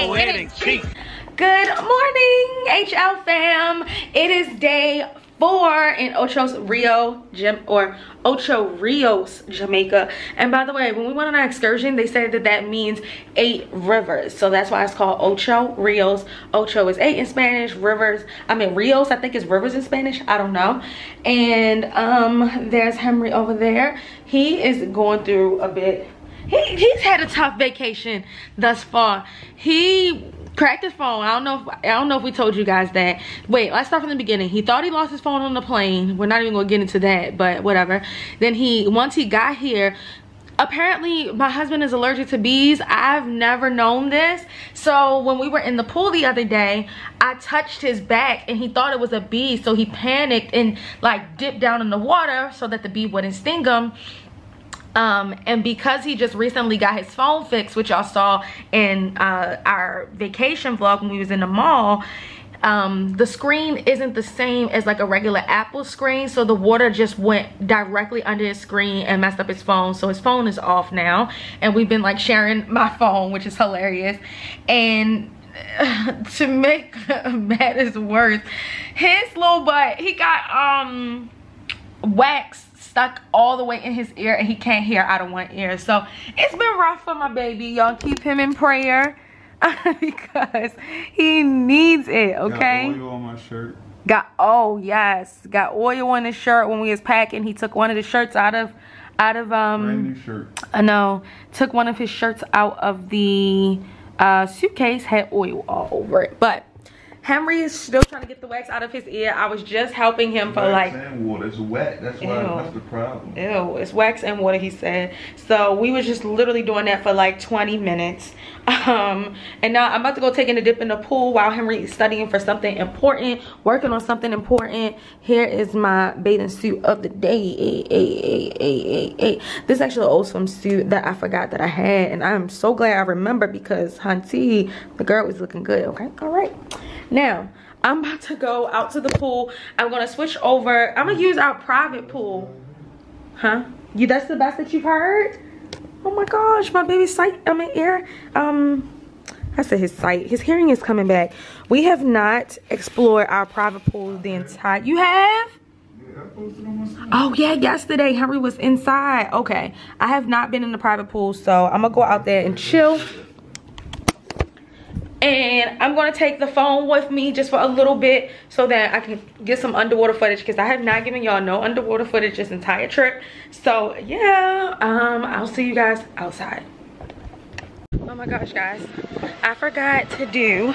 No, it ain't. Good morning, HL fam. It is day four in Ocho's Rio Gym or Ocho Rios, Jamaica. And by the way, when we went on our excursion, they said that that means eight rivers. So that's why it's called Ocho Rios. Ocho is eight in Spanish, rivers, I mean Rios, I think is rivers in Spanish. I don't know. And um, there's Henry over there. He is going through a bit he, he's had a tough vacation thus far. He cracked his phone. I don't know if I don't know if we told you guys that. Wait, let's start from the beginning. He thought he lost his phone on the plane. We're not even gonna get into that, but whatever. Then he once he got here, apparently my husband is allergic to bees i've never known this so when we were in the pool the other day i touched his back and he thought it was a bee so he panicked and like dipped down in the water so that the bee wouldn't sting him um, and because he just recently got his phone fixed which y'all saw in uh, our vacation vlog when we was in the mall um, the screen isn't the same as like a regular apple screen. So the water just went directly under his screen and messed up his phone. So his phone is off now. And we've been like sharing my phone which is hilarious. And to make matters worse his little butt he got um wax stuck all the way in his ear and he can't hear out of one ear. So it's been rough for my baby y'all. Keep him in prayer because he needs it okay? Got oil on my shirt. got oh yes. Got oil on his shirt when we was packing. He took one of the shirts out of out of um Brand new shirt. I know. Took one of his shirts out of the uh suitcase had oil all over it. But Henry is still trying to get the wax out of his ear I was just helping him for Wax like and water. It's wet. That's why. Ew. That's the problem. Ew, it's wax and water, he said. So we were just literally doing that for like 20 minutes. Um, and now I'm about to go taking a dip in the pool while Henry is studying for something important, working on something important. Here is my bathing suit of the day. Ay, ay, ay. This is actually an old swimsuit that I forgot that I had. And I'm so glad I remember because Hunty, the girl was looking good. Okay, all right. Now, I'm about to go out to the pool. I'm to switch over. I'm to use our private pool. Huh? You that's the best that you've heard? Oh my gosh, my baby's sight, I mean ear, um, I said his sight, his hearing is coming back. We have not explored our private pool the entire, you have? Oh yeah, yesterday Henry was inside. Okay, I have not been in the private pool, so I'm gonna go out there and chill. And I'm gonna take the phone with me just for a little bit so that I can get some underwater footage because I have not given y'all no underwater footage this entire trip. So yeah, um, I'll see you guys outside. Oh my gosh, guys, I forgot to do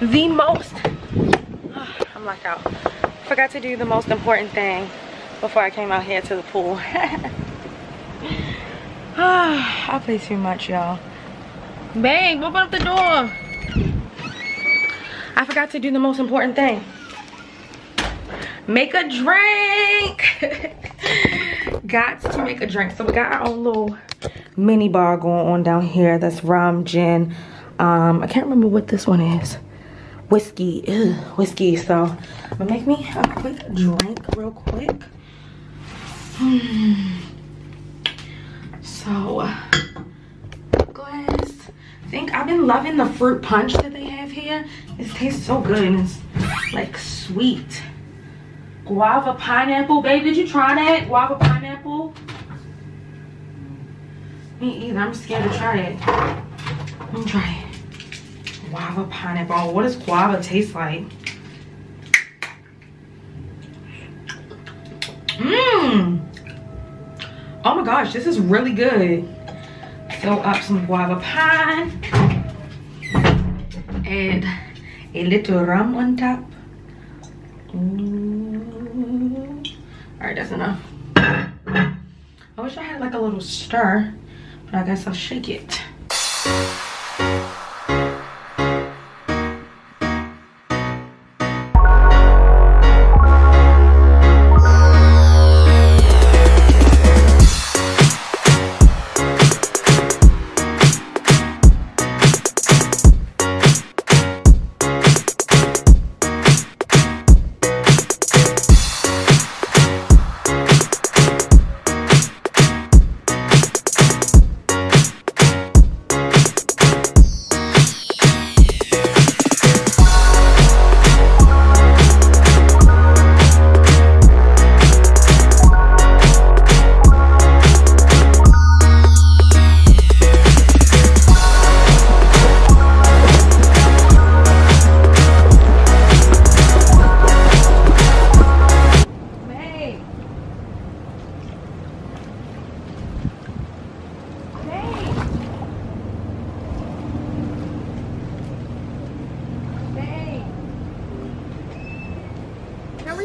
the most. I'm locked out. Forgot to do the most important thing before I came out here to the pool. I play too much, y'all. Babe, open up the door. I forgot to do the most important thing. Make a drink. got to make a drink. So we got our own little mini bar going on down here. That's rum, gin. Um, I can't remember what this one is. Whiskey, Ew, whiskey. So I'm gonna make me a quick drink real quick. Hmm. So, glass. I think I've been loving the fruit punch have here. It tastes so good and it's like sweet. Guava pineapple, babe. Did you try that? Guava pineapple? Me either. I'm scared to try it. Let me try it. Guava pineapple. What does guava taste like? Mmm. Oh my gosh, this is really good. Fill up some guava pine. And a little rum on top. Ooh. All right, that's enough. I wish I had like a little stir, but I guess I'll shake it.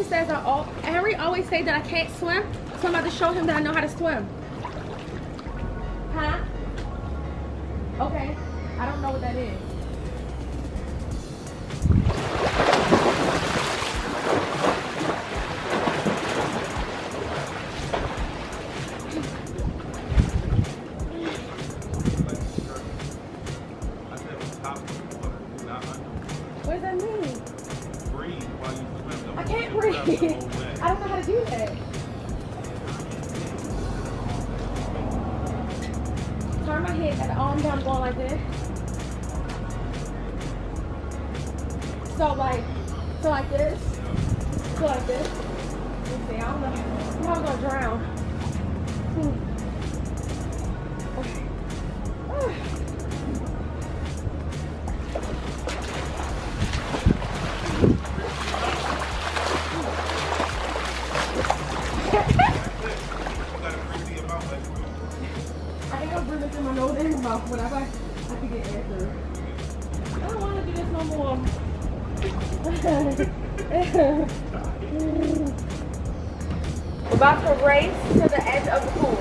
Always says I all Henry always say that I can't swim, so I'm about to show him that I know how to swim. Huh? Okay. I don't know what that is. Arm down, going like this. So like, so like this. So like this. Let's see, I don't know. I'm gonna drown. Hmm. We're about to race to the edge of the pool.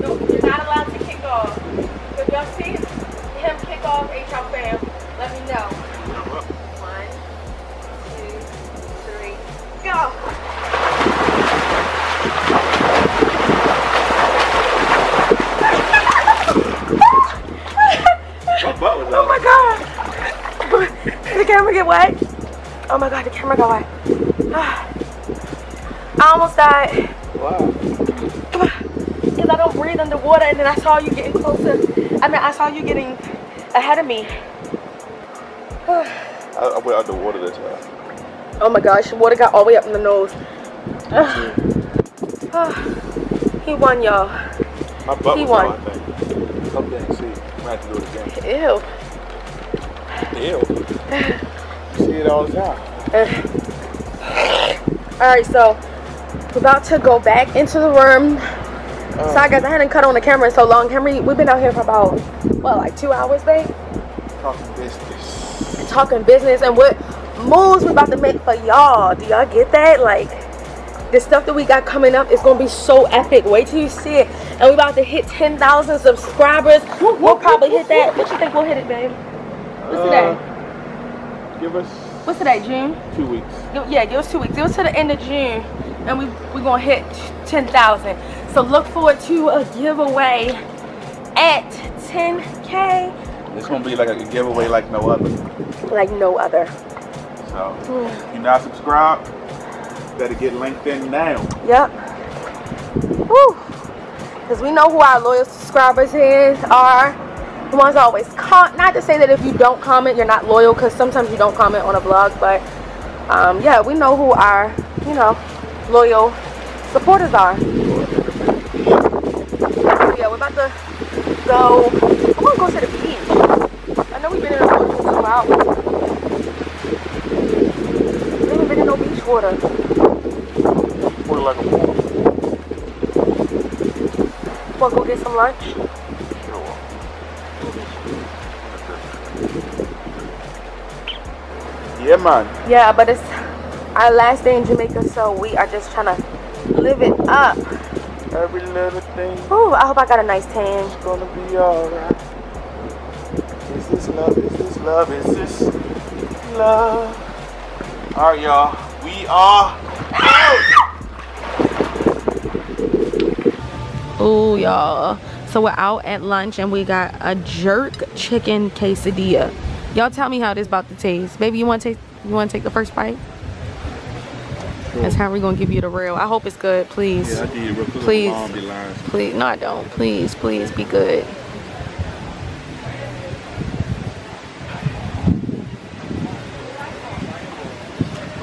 No, you're not allowed to kick off. If y'all see him kick off HL fam, let me know. One, two, three, go! My butt was Oh my god! Did the camera get wet? Oh my god, the camera got wet. I almost died. Wow. Because I don't breathe underwater and then I saw you getting closer. I mean, I saw you getting ahead of me. I, I went underwater this time. Oh my gosh, the water got all the way up in the nose. he won, y'all. My butt He was won. on thing. Come down and see. I'm gonna have to do it again. Ew. Ew. See it all the time. Eh. Alright, so we're about to go back into the room. Oh. Sorry guys, I hadn't cut on the camera in so long. Henry, we've been out here for about, what, like two hours, babe? Talking business. talking business and what moves we're about to make for y'all. Do y'all get that? Like the stuff that we got coming up is gonna be so epic. Wait till you see it. And we about to hit 10,000 subscribers. We'll probably hit that. What you think we'll hit it, babe? What's uh, today? Give us What's today? June? two weeks. Give- Yeah, give us two weeks. Give us to the end of June, and we we gonna hit 10,000. So look forward to a giveaway at 10k, It's gonna be like a giveaway like no other. like no other. So hmm. if you're not subscribed, better get linked in now. Yep. Woo. Because we know who our loyal subscribers is are. The ones always comment. Not to say that if you don't comment, you're not loyal, because sometimes you don't comment on a blog, but um, yeah, we know who our, you know, loyal supporters are. So yeah, we're about to go. I want to go to the beach. I know we've been in the water for two hours. We haven't been in no beach water. It like a. Want to go get some lunch? Yeah, man. Yeah, but it's our last day in Jamaica, so we are just trying to live it up. Every little thing Ooh, I hope I got a nice tan. is gonna be alright. Is this love? Is this love? Is this love? Alright, y'all. We are out. Ooh, y'all. So we're out at lunch and we got a jerk chicken quesadilla. Y'all tell me how this about to taste. Baby, you want to take you want to take the first bite? That's how we're gonna give you the real. I hope it's good, please. Yeah, I did real. Please. Lying. Please, no, I don't. Please, please be good.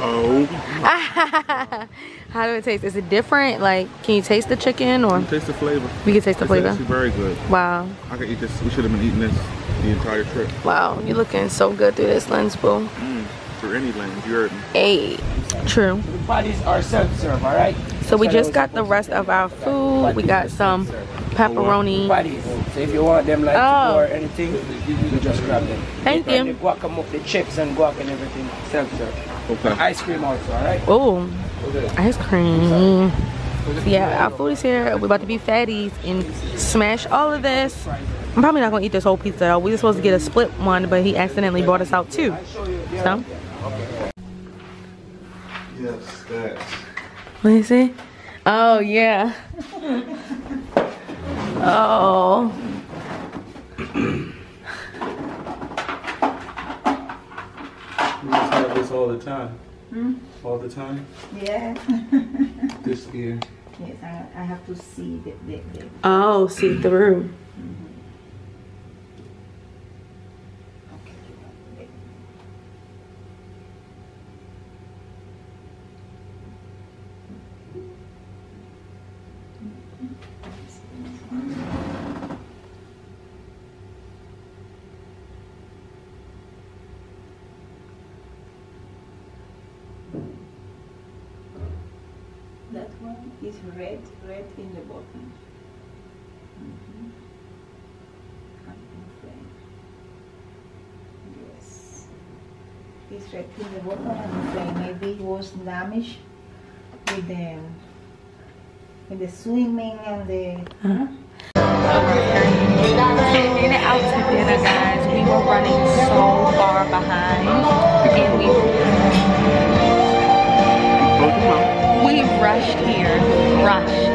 Oh. How do it taste? Is it different? Like, can you taste the chicken or Taste the flavor. we can taste the It's flavor? actually very good. Wow, I could eat this. We should have been eating this the entire trip. wow, you're looking so good through this lens, boo. Mm, for any lens, you heard me. Hey, true. Bodies are self-serve, all right? So we just got the rest of our food. We got some pepperoni. Patties. So if you want them like Oh. or anything, you just grab them. Thank And you. The guacamole, the chips and guac and everything. Self-serve. Okay. Ice cream also, alright? Oh, ice cream. Yeah, our food is here. We're about to be fatties and smash all of this. I'm probably not gonna eat this whole pizza though. We were supposed to get a split one, but he accidentally bought us out two. So, Yes, that. let me see. Oh yeah. Oh. We just have this all the time. Hmm? All the time. Yeah. This ear. yes, I, I have to see the, the, the Oh, see through. Mm-hmm. that It's red in the and the flame. Maybe it was damaged with the with the swimming and the it out to dinner, guys. We were running so far behind, and we we rushed here, rushed,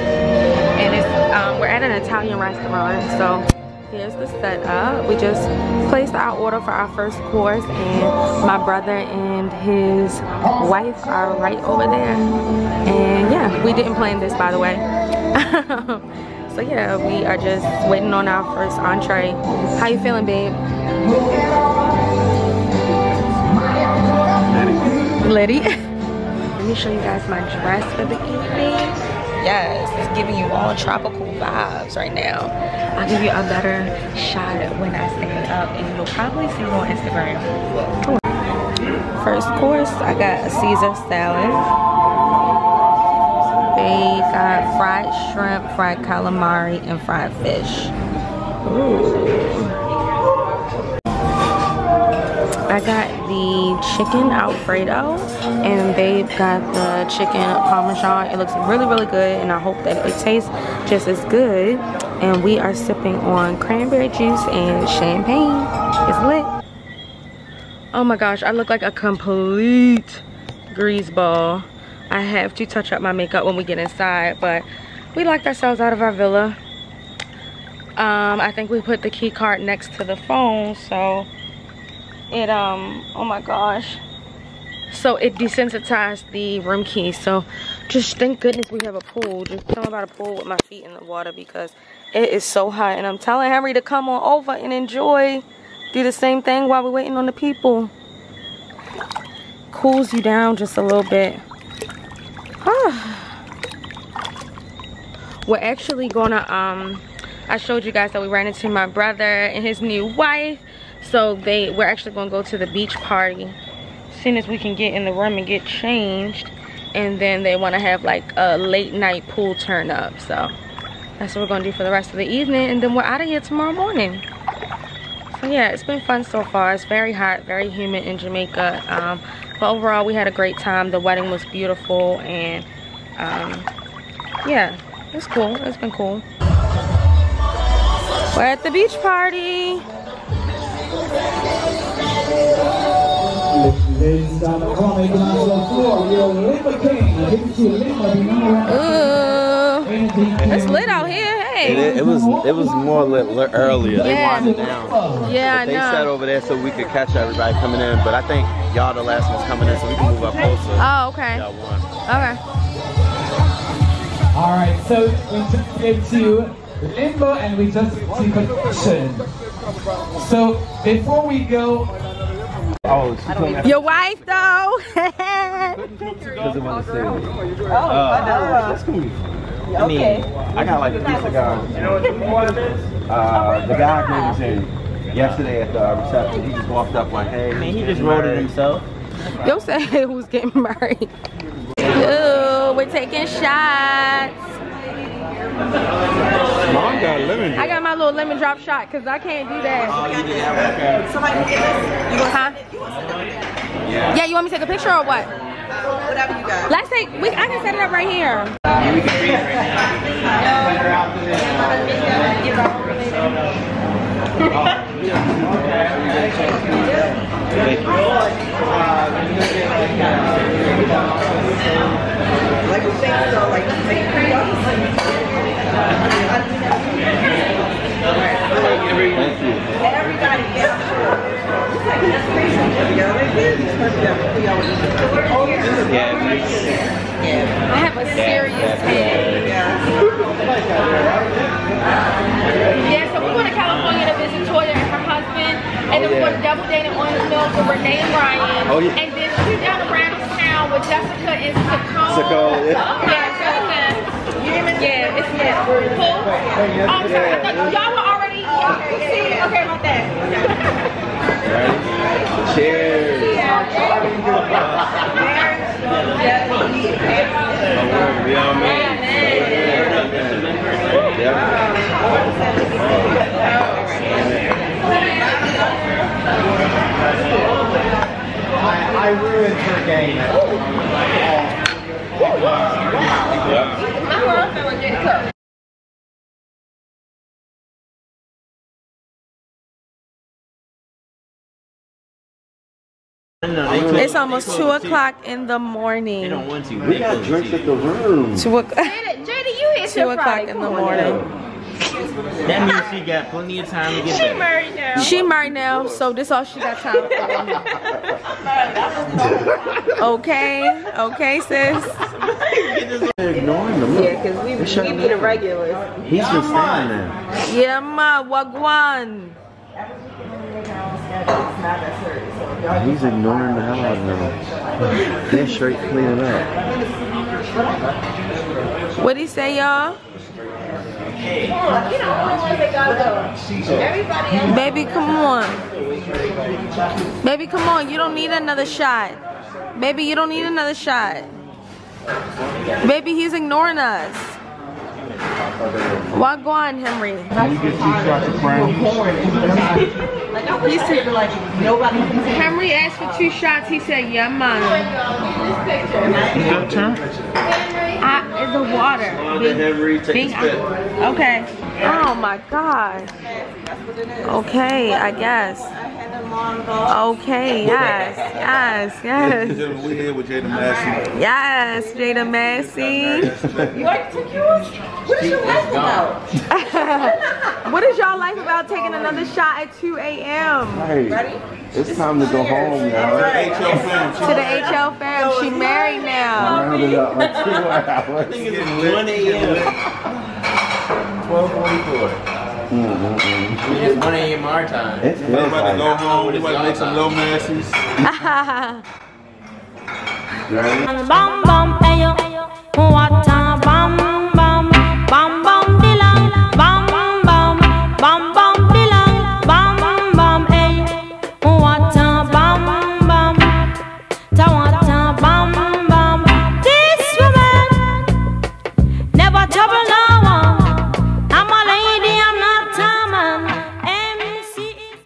and it's um, we're at an Italian restaurant. So here's the setup. We just placed our order for our first course, and my brother and his wife are right over there. And yeah, we didn't plan this, by the way. so yeah, we are just waiting on our first entree. How you feeling, babe? Liddy. Let me show you guys my dress for the evening. Yes, it's giving you all tropical vibes right now. I'll give you a better shot when I stand up and you'll probably see it on Instagram. First course, I got a Caesar salad. They got fried shrimp, fried calamari, and fried fish. I got the chicken Alfredo and babe got the chicken Parmesan. It looks really, really good and I hope that it tastes just as good. And we are sipping on cranberry juice and champagne. It's lit. Oh my gosh, I look like a complete grease ball. I have to touch up my makeup when we get inside, but we locked ourselves out of our villa. Um, I think we put the key card next to the phone, so it um oh my gosh. So it desensitized the room key. So just thank goodness we have a pool. Just something about a pool with my feet in the water because it is so hot. And i'm telling henry to come on over and enjoy. Do the same thing while we're waiting on the people. Cools you down just a little bit. We're actually gonna um i showed you guys that we ran into my brother and his new wife so they we're actually gonna go to the beach party. As soon as we can get in the room and get changed and then they want to have like a late night pool turn up. So that's what we're gonna do for the rest of the evening and then we're out of here tomorrow morning. So yeah it's been fun so far. It's very hot very humid in jamaica. Um, but overall we had a great time. The wedding was beautiful and um, yeah it's cool. It's been cool. We're at the beach party Ladies and gentlemen, come on, make it onto the floor. You're King. I think you you know Ooh, it's lit out here. Hey. It, it was it was more lit, lit earlier. They Yeah. wanted down. Yeah, I They sat over there so we could catch everybody coming in. But I think y'all the last ones coming in, so we can move up closer. Oh, okay. Y'all won. Okay. All right, so we just get to limbo and we just see connection. So before we go, Oh, she told me Your wife, though. doesn't want to say. Oh, I know. That's cool. I mean, I got like three cigars. You know what the one is? Uh, the guy came was in yesterday at the reception. He just walked up like, hey. Man, he just wrote it himself. Yo said who's getting married. Yo, we're taking shots. Mom got lemon. I got my little lemon drop shot because I can't do that. Huh? Yeah, you want me to take a picture or what? Whatever you got. Let's take, we, I can set it up right here. Like you think so, like make Everybody gets I have a serious headache. Yeah, so we went to California to visit Toya and her husband, and then we went double dating on the with Renee and Brian. Oh, yeah. And then we went down to Brownstown with Jessica and Sakone. Sakone, yeah. Yeah, it's yeah. Who? Oh, I'm sorry. I y'all were already. Y'all, see, okay, about that. Cheers. I ruined her game. It's almost two o'clock in the morning. We got drinks at the room. Two o'clock. Jada, you hit Two o'clock in the morning. That means she got plenty of time to get She back. married now. She married now, so this all she got time for. okay, okay, sis. Ignoring them. Yeah, because we, we be the regulars. He's just standing there. Yeah, ma, wagwan. He's ignoring the hell out of them. They're straight cleaning up. What'd he say, y'all? Baby, come on. Baby, come on. You don't need another shot. Baby, you don't need another shot. Baby, he's ignoring us. Wagwan, Henry. You get two shots of brown. He said, Henry asked for two shots. He said, yeah, man. Your turn. I, the water. Big, Henry, big, okay. Oh my God. Okay, I guess. Okay, yes, yes, yes. We here with Jada Massey. Yes, Jada Massey. What is your life about? what is y'all life about taking another shot at 2 a.m.? Hey, it's time to go home now. HL fam. To the HL fam, she married now. Round it up for two hours. It's 1 a.m. 1244. Mm-hmm. It's 1 a.m. our time. It We feels about to go home. We about to make some low masses. Ready? Bum bum, ayo, what time?